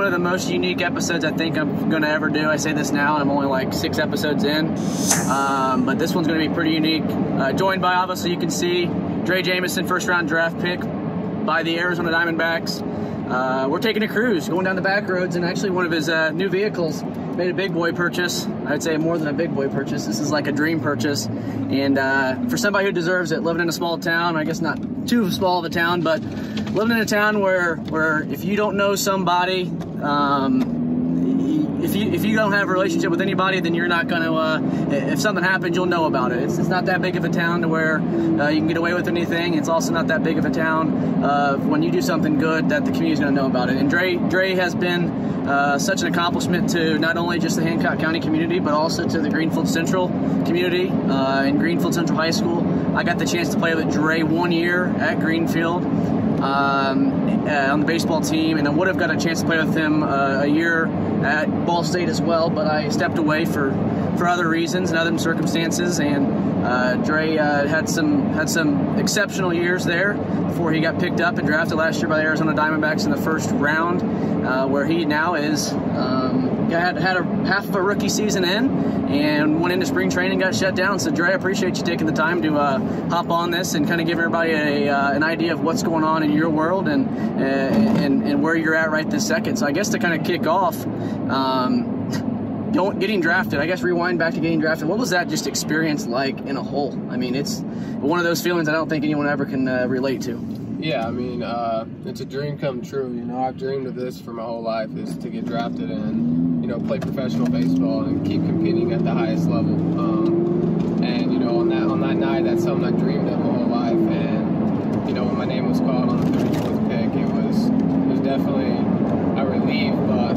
one of the most unique episodes I think I'm going to ever do. I say this now, and I'm only like six episodes in. Um, but this one's going to be pretty unique. Uh, joined by, obviously, you can see Drey Jameson, first round draft pick by the Arizona Diamondbacks. Uh, we're taking a cruise, going down the back roads, and actually one of his uh, new vehicles made a big boy purchase. I'd say more than a big boy purchase. This is like a dream purchase. And uh, for somebody who deserves it, living in a small town, I guess not too small of a town, but living in a town where, where if you don't know somebody, um, if you if you don't have a relationship with anybody, then you're not going to. Uh, if something happens, you'll know about it. It's, it's not that big of a town to where uh, you can get away with anything. It's also not that big of a town uh, when you do something good that the community's going to know about it. And Drey Drey has been uh, such an accomplishment to not only just the Hancock County community, but also to the Greenfield Central community uh, in Greenfield Central High School. I got the chance to play with Drey one year at Greenfield um, uh, on the baseball team, and I would have got a chance to play with him uh, a year at Ball State as well, but I stepped away for, for other reasons and other circumstances. And uh, Drey uh, had some had some exceptional years there before he got picked up and drafted last year by the Arizona Diamondbacks in the first round, uh, where he now is. Had had a half of a rookie season in and went into spring training got shut down. So Drey I appreciate you taking the time to uh, hop on this and kind of give everybody a, uh, an idea of what's going on in your world and, uh, and and where you're at right this second. So I guess to kind of kick off um, don't getting drafted I guess rewind back to getting drafted. What was that just experience like in a whole? I mean it's one of those feelings I don't think anyone ever can uh, relate to yeah, I mean, uh, it's a dream come true. You know, I've dreamed of this for my whole life is to get drafted and, you know, play professional baseball and keep competing at the highest level. Um, and, you know, on that on that night, that's something I dreamed of my whole life. And, you know, when my name was called on the 34th pick, it was, it was definitely a relief, but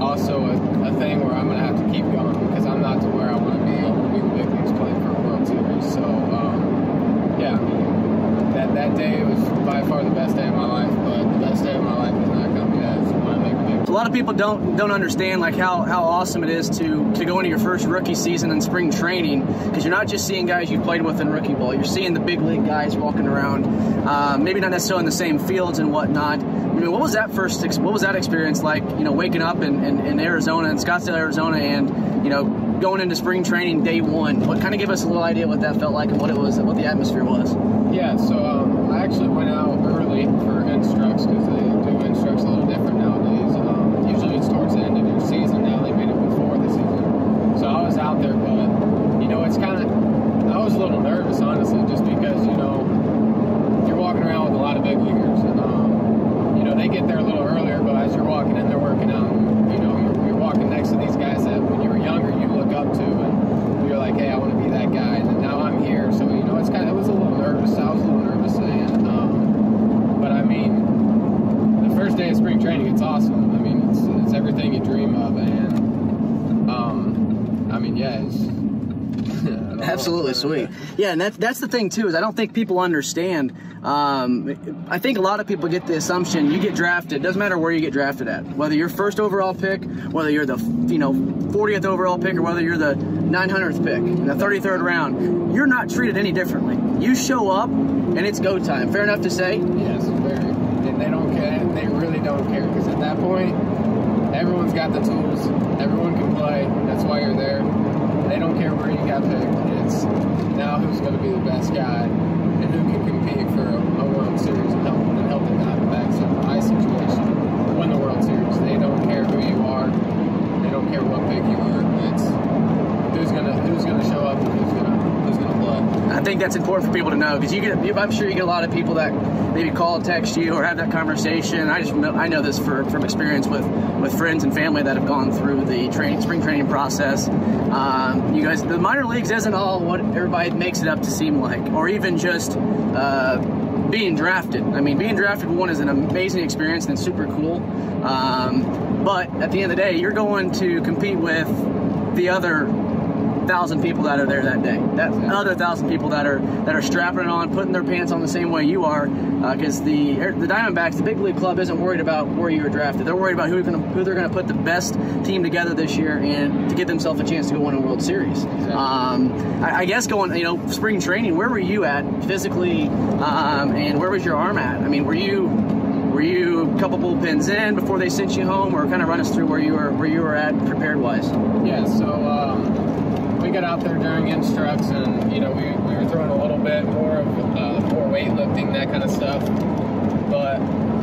also a, a thing where I'm going to have to keep going because I'm not to where I want to be. I want to be the big leagues playing for a World Series. So, um, yeah, I mean, that, that day was by far the best day of my life, but the best day of my life has not come yet. So when I make a big a lot of people don't don't understand like how, how awesome it is to to go into your first rookie season in spring training because you're not just seeing guys you played with in rookie ball. You're seeing the big league guys walking around, uh, maybe not necessarily in the same fields and whatnot. I mean, what was that first? What was that experience like? You know, waking up in, in, in Arizona, in Scottsdale, Arizona, and you know, going into spring training day one. What kind of give us a little idea what that felt like and what it was, what the atmosphere was? Yeah, so um, I actually went out early for instructs because they do instructs a little different nowadays. Um, usually it's towards the end of your season. Now they made it before the season, so I was out there, but you know, it's kind of I was a little nervous honestly, just because you know you're walking around with a lot of big leaguers. And, um, you know, they get there a little earlier, but as you're walking in, they're working out. You know, you're, you're walking next to these guys that when you were younger you look up to, and you're like, hey, I want to be that guy. And now I'm here, so you know, it's kind of it was a little nervous. I was a little nervous, and um, but I mean, the first day of spring training, it's awesome. I mean, it's it's everything you dream of, and um, I mean, yeah, it's. Absolutely sweet. Yeah, and that's that's the thing too is I don't think people understand. Um, I think a lot of people get the assumption you get drafted. Doesn't matter where you get drafted at, whether you're first overall pick, whether you're the you know 40th overall pick, or whether you're the 900th pick in the 33rd round. You're not treated any differently. You show up and it's go time. Fair enough to say. Yes, very. And they don't care. They really don't care because at that point, everyone's got the tools. Everyone can play. That's why you're there. They don't care where you got picked. It's now who's going to be the best guy and who can compete for a, a World Series and help and help the Diamondbacks in a high situation win the World Series. They don't care who you are. They don't care what pick you are. It's who's gonna who's gonna show up and who's gonna who's gonna play. I think that's important for people to know because you get. I'm sure you get a lot of people that maybe call, text you, or have that conversation. I just know, I know this for, from experience with with friends and family that have gone through the training spring training process. Um, you guys, the minor leagues isn't all what everybody makes it up to seem like, or even just. Uh, being drafted. I mean, being drafted one is an amazing experience and super cool. Um, but at the end of the day, you're going to compete with the other thousand people that are there that day. That other thousand people that are that are strapping it on, putting their pants on the same way you are, because uh, the the Diamondbacks, the big league club, isn't worried about where you were drafted. They're worried about who, gonna, who they're going to put the best team together this year and to give themselves a chance to go win a World Series. Exactly. Um, I, I, guess going, you know, spring training. Where were you at physically, um, and where was your arm at? I mean, were you were you a couple bullpens in before they sent you home, or kind of run us through where you were where you were at prepared wise? Yeah, so um, we got out there during instructs, and you know we, we were throwing a little bit more of uh, more weightlifting, that kind of stuff. But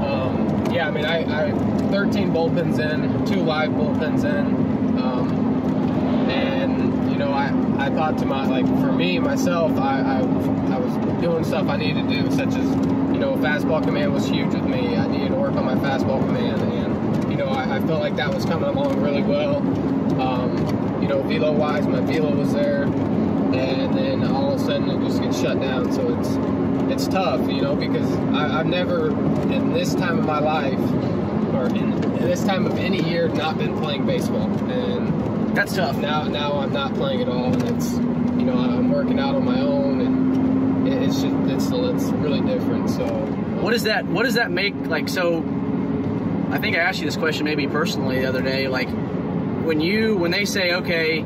um, yeah, I mean, I, I 13 bullpens in, two live bullpens in, um, and you know I, I thought to my like for me myself, I, I I was doing stuff I needed to do, such as you know fastball command was huge with me. I needed to work on my fastball command, and you know I, I felt like that was coming along really well. You know, velo wise, my velo was there, and then all of a sudden it just gets shut down. So it's it's tough, you know, because I, have never in this time of my life or in, in, this time of any year not been playing baseball, and that's tough. Now now I'm not playing at all, and it's you know I'm working out on my own, and it's just it's it's really different. So what does that what does that make like so? I think I asked you this question maybe personally the other day, like when you when they say okay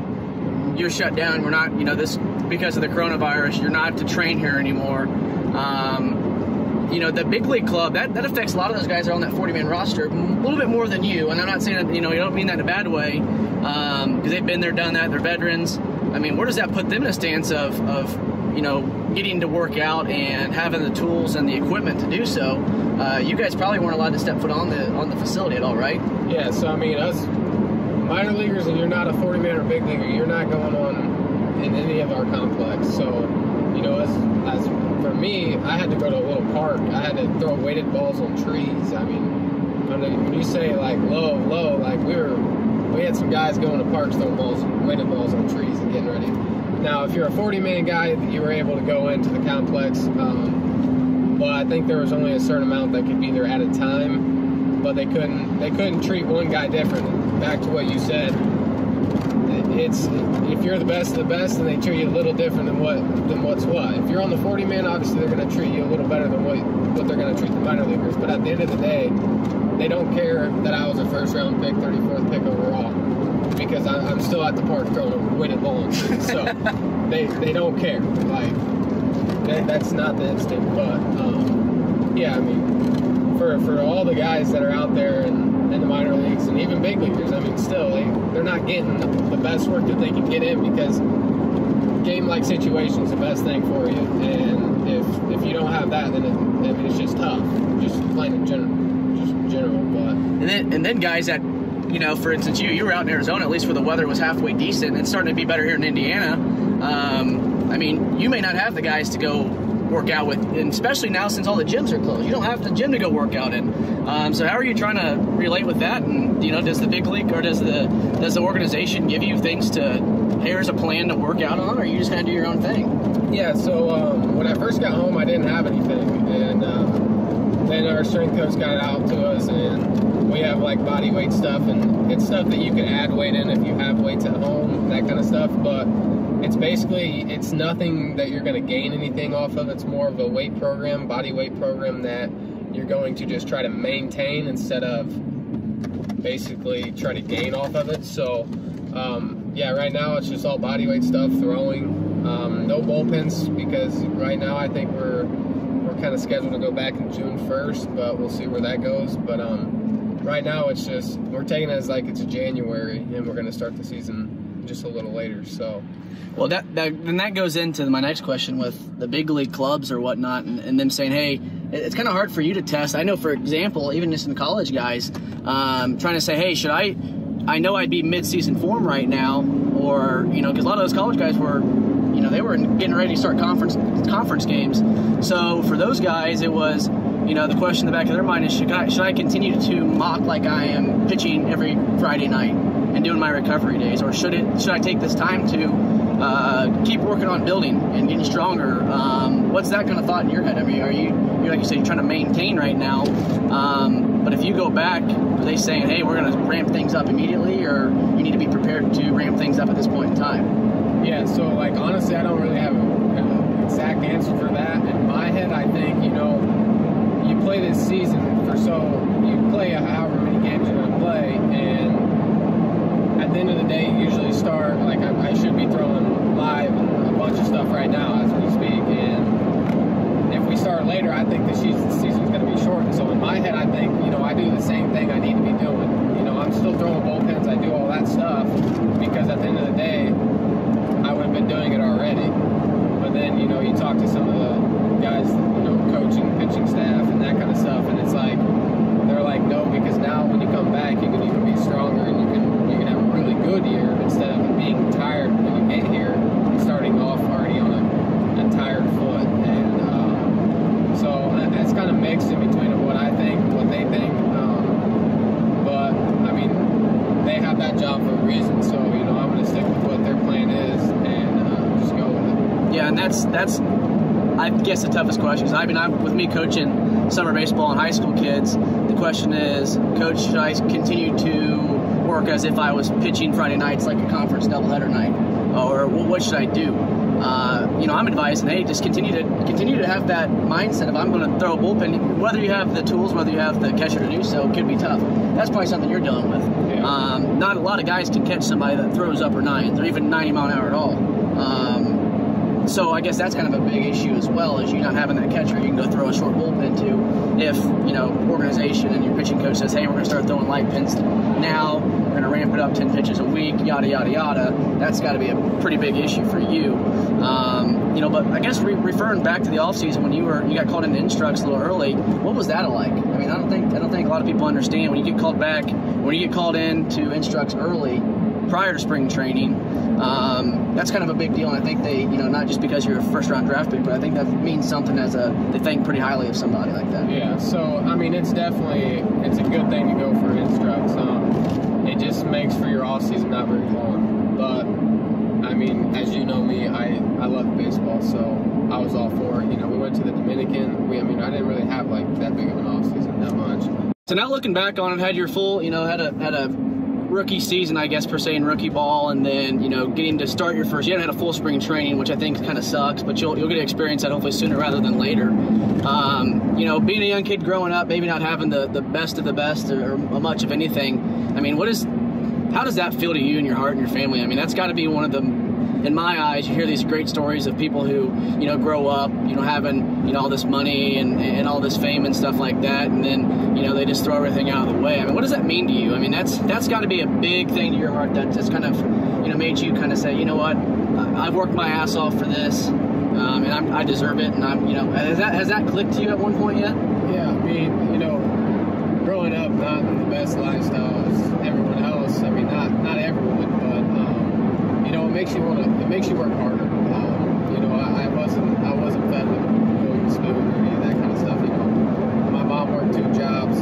you're shut down we're not you know this because of the coronavirus you're not to train here anymore um, you know the big league club that, that affects a lot of those guys that are on that 40 man roster a little bit more than you. And i'm not saying that you know you don't mean that in a bad way because um, they've been there done that they're veterans. I mean where does that put them in a stance of, of you know getting to work out and having the tools and the equipment to do so? Uh, you guys probably weren't allowed to step foot on the on the facility at all right? Yeah so i mean us minor leaguers and you're not a 40 man or big leaguer, you're not going on in any of our complex. So, you know, as, as for me, I had to go to a little park. I had to throw weighted balls on trees. I mean, when you say like low, low, like we were, we had some guys going to parks throwing balls, weighted balls on trees and getting ready. Now, if you're a 40 man guy, you were able to go into the complex. Um, but I think there was only a certain amount that could be there at a time. But they couldn't, they couldn't treat one guy different back to what you said, it's if you're the best of the best, and they treat you a little different than what than what's what. If you're on the 40 man, obviously they're going to treat you a little better than what what they're going to treat the minor leaguers. But at the end of the day, they don't care that I was a first round pick, 34th pick overall, because I, am still at the park throwing a weighted ball. So they they don't care. Like they, that's not the instinct. But um, yeah, I mean, for for all the guys that are out there and in the minor leagues and even big leaguers. I mean, still, they, they're not getting the best work that they can get in because game-like situations the best thing for you. And if if you don't have that, then it, I mean, it's just tough. Just plain in general, just in general. But and then and then guys that you know, for instance, you you were out in Arizona at least where the weather was halfway decent. and It's starting to be better here in Indiana. Um, I mean, you may not have the guys to go work out with, and especially now since all the gyms are closed. You don't have the gym to go work out in. Um, so how are you trying to relate with that? And you know, does the big league or does the does the organization give you things to? Here's a plan to work out on, or you just kind of do your own thing? Yeah. So um, when I first got home, I didn't have anything, and um, then our strength coach got it out to us, and we have like body weight stuff, and it's stuff that you can add weight in if you have weights at home, that kind of stuff, but it's basically it's nothing that you're going to gain anything off of. It's more of a weight program body weight program that you're going to just try to maintain instead of basically try to gain off of it. So um, yeah right now it's just all body weight stuff throwing um, no bullpens because right now i think we're we're kind of scheduled to go back in june 1st but we'll see where that goes. But um, right now it's just we're taking it as like it's january and we're going to start the season just a little later. So, well, that, that then that goes into my next question with the big league clubs or whatnot, and, and them saying, hey, it's kind of hard for you to test. I know, for example, even just in college guys, um, trying to say, hey, should I? I know I'd be mid-season form right now, or you know, because a lot of those college guys were, you know, they were getting ready to start conference conference games. So for those guys, it was you know, the question in the back of their mind is should I, should I continue to mock like I am pitching every Friday night? And doing my recovery days, or should it should I take this time to uh, keep working on building and getting stronger? Um, what's that kind of thought in your head? I mean, are you you're like you said you're trying to maintain right now, um, but if you go back, are they saying, hey, we're going to ramp things up immediately, or you need to be prepared to ramp things up at this point in time? Yeah. So like honestly, I don't really have an exact answer for that. In my head, I think you know you play this season for so you play however many games you're going to play and they usually start. Like I, I should be throwing live a bunch of stuff right now as we speak. And if we start later, I think the season's going to be short. And so in my head, I think you know I do the same thing I need to be doing. mix in between of what I think, what they think. Um, but I mean, they have that job for a reason, so you know I'm gonna stick with what their plan is and uh, just go with it. Yeah, and that's that's I guess the toughest question I mean, I'm, with me coaching summer baseball and high school kids, the question is, coach, should I continue to work as if I was pitching Friday nights like a conference doubleheader night, or what should I do? Uh, you know, I'm advising, hey, just continue to continue to have that mindset of I'm going to throw a bullpen. Whether you have the tools, whether you have the catcher to do so, it could be tough. That's probably something you're dealing with. Yeah. Um, not a lot of guys can catch somebody that throws upper nines or even 90 mile an hour at all. So I guess that's kind of a big issue as well, is you not having that catcher you can go throw a short bullpen to. If you know organization and your pitching coach says, "Hey, we're going to start throwing light pins now. We're going to ramp it up ten pitches a week, yada yada yada." That's got to be a pretty big issue for you. Um, you know, but I guess re- referring back to the offseason when you were you got called into instructs a little early, what was that like? I mean, I don't think I don't think a lot of people understand when you get called back when you get called in to instructs early prior to spring training. Um, that's kind of a big deal, and I think they, you know, not just because you're a first round draft pick, but I think that means something as a they think pretty highly of somebody like that. Yeah. So I mean, it's definitely it's a good thing to go for instructs. Um, it just makes for your off season not very long, but I mean, as you know me, I I love baseball, so I was all for it. You know, we went to the Dominican. We, I mean, I didn't really have like that big of an off season that much. So now looking back on it, had your full, you know, had a had a rookie season, I guess, per se, in rookie ball, and then, you know, getting to start your first. You haven't had a full spring training, which I think kind of sucks, but you'll, you'll get to experience that hopefully sooner rather than later. Um, you know, being a young kid growing up, maybe not having the, the best of the best or, or much of anything. I mean, what is, how does that feel to you and your heart and your family? I mean, that's got to be one of the in my eyes, you hear these great stories of people who, you know, grow up, you know, having, you know, all this money and, and all this fame and stuff like that, and then, you know, they just throw everything out of the way. I mean, what does that mean to you? I mean, that's that's got to be a big thing to your heart that just kind of, you know, made you kind of say, you know what, I've worked my ass off for this, um, and I'm, i deserve it, and I'm, you know, has that has that clicked to you at one point yet? Yeah, I mean, you know, growing up not the best lifestyle as everyone else. I mean, not not everyone, but. You know, it makes you want to, it makes you work harder. Um, you know, I, I, wasn't, I wasn't fed with going spoon or any of that kind of stuff. You know, my mom worked two jobs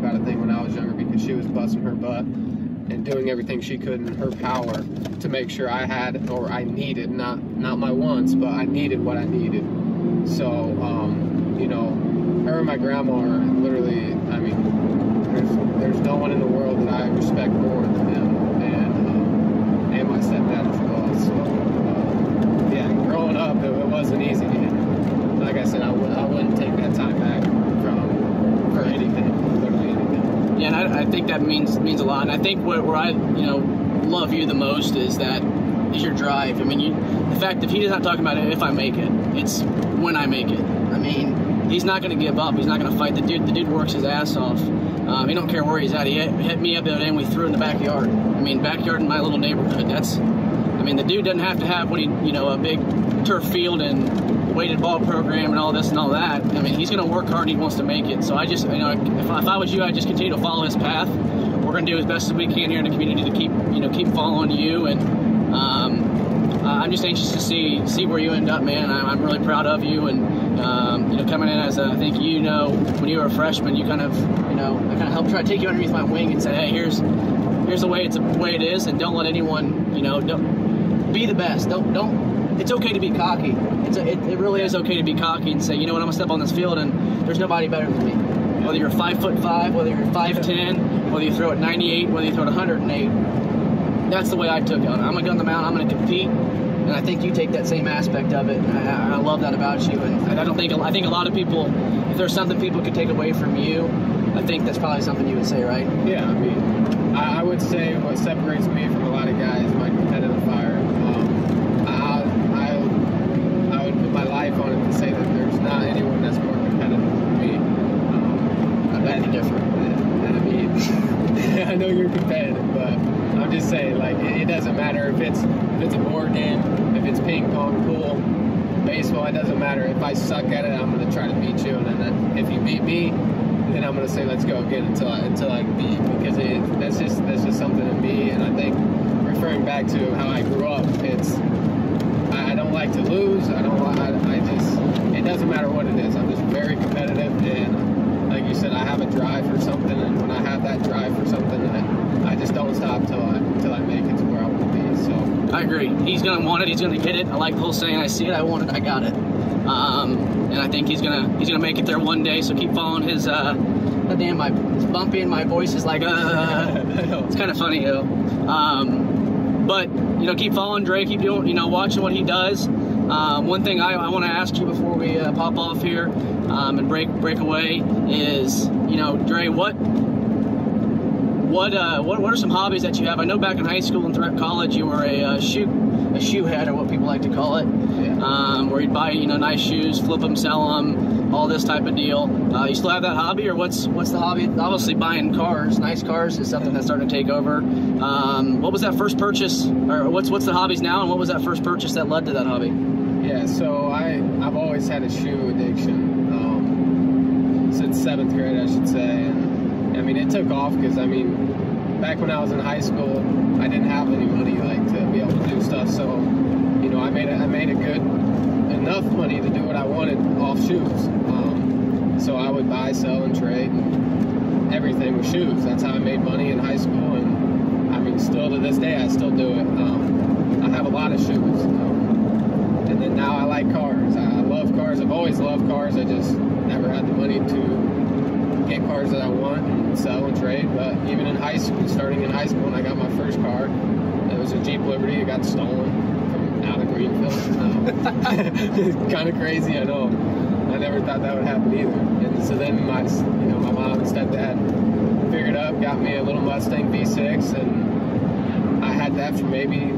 about a thing when I was younger because she was busting her butt and doing everything she could in her power to make sure I had or I needed not not my wants, but I needed what I needed. So um, you know, her and my grandma are literally. I mean, there's there's no one in the world that I respect more than them, and um, and my stepdad as well. So uh, yeah, growing up, it, it wasn't easy. Like I said, I w- I wouldn't take that time back from for anything. Yeah, and I, I think that means means a lot. And I think what, where I you know love you the most is that is your drive. I mean, you, the fact that he's not talking about it if I make it, it's when I make it. I mean, he's not going to give up. He's not going to fight. The dude, the dude works his ass off. Um, he don't care where he's at. He hit, me up the other day and we threw in the backyard. I mean, backyard in my little neighborhood. That's, I mean, the dude doesn't have to have when he, you know, a big turf field and weighted ball program and all this and all that. I mean, he's going to work hard. and He wants to make it. So I just, you know, if, if I was you, I'd just continue to follow his path. We're going to do as best as we can here in the community to keep, you know, keep following you and. Um, I'm just anxious to see see where you end up, man. I'm, I'm really proud of you, and um, you know, coming in as a, I think you know, when you were a freshman, you kind of, you know, I kind of helped try to take you underneath my wing and say, hey, here's here's the way it's the way it is, and don't let anyone, you know, don't be the best. Don't don't. It's okay to be cocky. It's a, it, it really is okay to be cocky and say, you know what, I'm gonna step on this field, and there's nobody better than me. Whether you're five foot five, whether you're five ten, whether you throw at 98, whether you throw at 108 that's the way I took it. I'm gonna go on the mound. I'm gonna compete, and I think you take that same aspect of it. And I, I love that about you. And I don't think I think a lot of people, if there's something people could take away from you, I think that's probably something you would say, right? Yeah, I mean, I, I would say what separates me from a lot of guys my competitive fire. Um, I, I, I would put my life on it to say that there's not anyone that's more competitive than me. Um, I bet you're different. And I mean, I know you're competitive, but Saying, like, it, it, doesn't matter if it's if it's a board game, if it's ping pong, pool, baseball. It doesn't matter. If I suck at it, I'm gonna try to beat you, and then if you beat me, then I'm gonna say let's go again until I until I beat because it, that's just that's just something in me. And I think referring back to how I grew up, it's I, I don't like to lose. I don't. I, I just it doesn't matter what it is. I'm just very competitive and like you said, I have a drive for something, and when I have that drive for something, I, I just don't stop till I till I make it to where I want to be. He's gonna want it. He's gonna get it. I like the whole saying. I see it. I want it. I got it. Um, and I think he's gonna he's gonna make it there one day. So keep following his. Uh, oh, damn, my it's bumpy and my voice is like. Uh, it's kind of funny though. Um, but you know, keep following Drey. Keep doing. You know, watching what he does. Um, one thing I, I want to ask you before we uh, pop off here um, and break break away is, you know, Drey, what what, uh, what what are some hobbies that you have? I know back in high school and throughout college, you were a uh, shoe a shoe head, or what people like to call it, yeah. um, where you'd buy you know nice shoes, flip them, sell them, all this type of deal. Uh, you still have that hobby, or what's what's the hobby? Obviously, buying cars, nice cars, is something that's starting to take over. Um, what was that first purchase, or what's what's the hobbies now, and what was that first purchase that led to that hobby? Yeah, so I I've always had a shoe addiction um, since seventh grade, I should say. I mean, it took off because I mean, back when I was in high school, I didn't have any money like to be able to do stuff. So you know, I made a, I made a good enough money to do what I wanted off shoes. Um, so I would buy, sell, and trade everything with shoes. That's how I made money in high school, and I mean, still to this day, I still do it. Um, I have a lot of shoes. Um, and then now I like cars. I love cars. I've always loved cars. I just never had the money to get cars that I want and sell and trade. But even in high school, starting in high school, when I got my first car, it was a Jeep Liberty. It got stolen from out of Greenfield. Um, kind of crazy, I know. I never thought that would happen either. And so then my, you know, my mom and stepdad figured up, got me a little Mustang V6, and I had that for maybe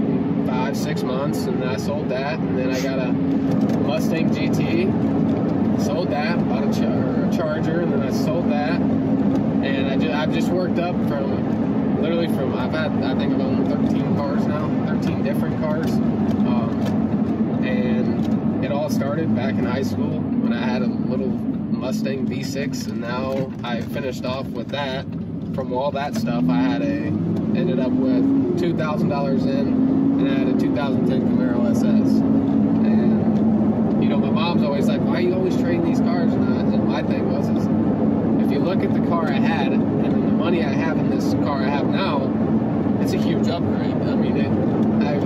five, six months, and then I sold that, and then I got a Mustang GT, sold that, bought a, char- a Charger, and then I sold that, and I just, I've just worked up from literally from I've had I think I've owned 13 cars now, 13 different cars, um, and it all started back in high school when I had a little Mustang V6, and now I finished off with that. From all that stuff, I had a ended up with two thousand dollars in and I had a 2010 Camaro SS. Mom's always like, why are you always trading these cars? And, I, and my thing was, is if you look at the car I had and the money I have in this car I have now, it's a huge upgrade. I mean, it, I, I've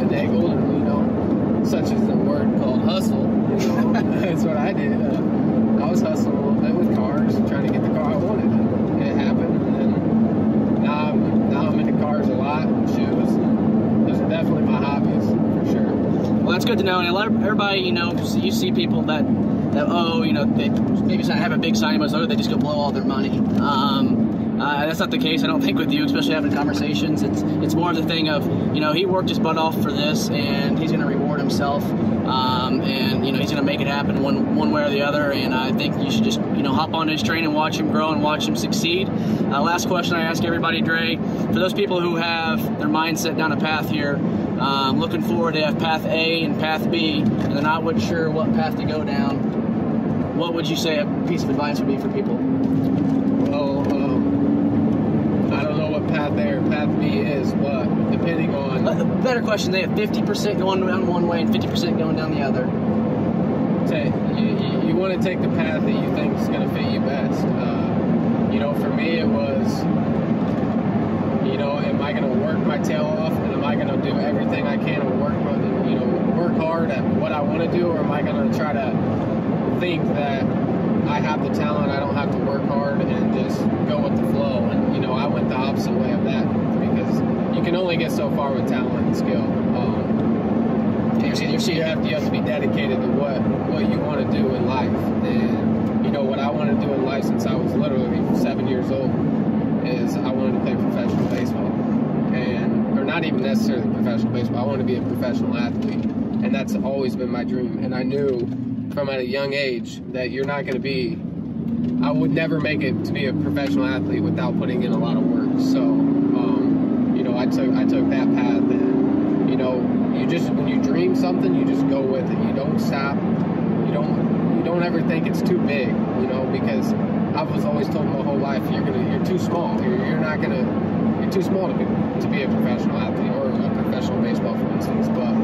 finagled and, you know, such as the word called hustle. You know, that's what I did. Uh, I was hustling a little bit with cars, trying to get the car I wanted. And it happened. And then now I'm, now I'm into cars a lot, shoes, definitely my hobbies for sure. Well, that's good to know. And a lot of everybody, you know, you see people that that oh, you know, they maybe not have a big signing bonus, oh, they just go blow all their money. Um, Uh, that's not the case, I don't think, with you, especially having conversations. It's it's more of the thing of, you know, he worked his butt off for this, and he's going to reward himself, um, and you know, he's going to make it happen one one way or the other. And I think you should just, you know, hop on his train and watch him grow and watch him succeed. Uh, last question I ask everybody, Drey, for those people who have their mindset down a path here, um, looking forward to have path A and path B, and they're not sure what path to go down. What would you say a piece of advice would be for people? Well, um, I don't know what path A or path B is, but depending on. A better question: They have 50% going down one way and 50% going down the other. Take, you, you, you want to take the path that you think is going to fit you best. Uh, you know, for me, it was you know, am I going to work my tail off am I going to do everything I can to work, you know, work hard at what I want to do, or am I going to try to think that I have the talent, I don't have to work hard and just go with the flow? And you know, I went the opposite way of that because you can only get so far with talent and skill. Um, you, you, have to, you have to be dedicated to what what you want to do in life, and you know what I want to do in life since I was literally seven years old is I wanted to play professional baseball, not even necessarily professional baseball. I want to be a professional athlete, and that's always been my dream. And I knew from at a young age that you're not going to be. I would never make it to be a professional athlete without putting in a lot of work. So, um, you know, I took I took that path, and you know, you just when you dream something, you just go with it. You don't stop. You don't you don't ever think it's too big. You know, because I was always told my whole life, you're gonna, you're too small. You're, you're not gonna, you're too small to be, to be a professional athlete or a professional baseball, for instance. But,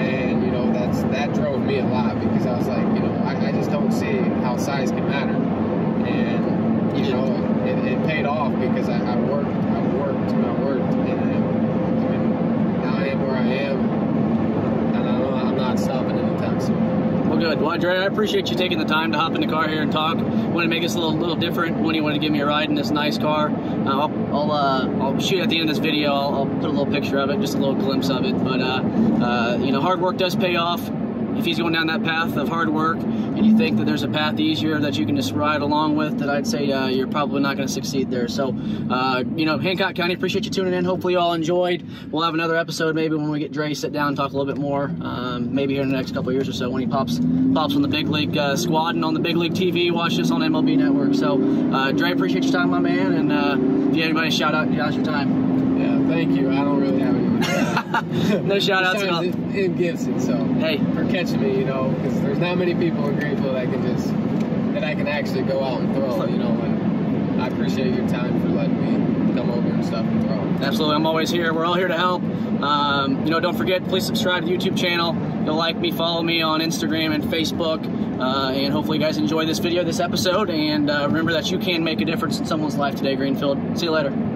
and you know, that's that drove me a lot because I was like, you know, I, I just don't see how size can matter. And you know, it, it paid off because I, I worked, I worked, and I worked, and I mean, now I am where I am, and I'm not stopping anytime soon. Well, good. Well, Drey, I appreciate you taking the time to hop in the car here and talk. Want to make this a little, little different when you want to give me a ride in this nice car. Uh, I'll, I'll, uh, I'll, shoot at the end of this video. I'll, I'll, put a little picture of it, just a little glimpse of it. But uh, uh you know, hard work does pay off if he's going down that path of hard work and you think that there's a path easier that you can just ride along with, that I'd say uh, you're probably not going to succeed there. So, uh, you know, Hancock County, appreciate you tuning in. Hopefully you all enjoyed. We'll have another episode maybe when we get Drey sit down and talk a little bit more, um, maybe here in the next couple years or so when he pops pops on the big league uh, squad and on the big league TV, watch this on MLB Network. So, uh, Drey, appreciate your time, my man. And uh, if you have anybody shout out, now's your time. Yeah, thank you. I don't no shout out to in, in Gibson. So hey, for catching me, you know, because there's not many people in Greenfield that can just that I can actually go out and throw. You know, and I appreciate your time for letting me come over and stuff and throw. Absolutely, I'm always here. We're all here to help. Um, you know, don't forget, please subscribe to the YouTube channel. You'll like me, follow me on Instagram and Facebook. Uh, and hopefully you guys enjoy this video, this episode. And uh, remember that you can make a difference in someone's life today, Greenfield. See you later.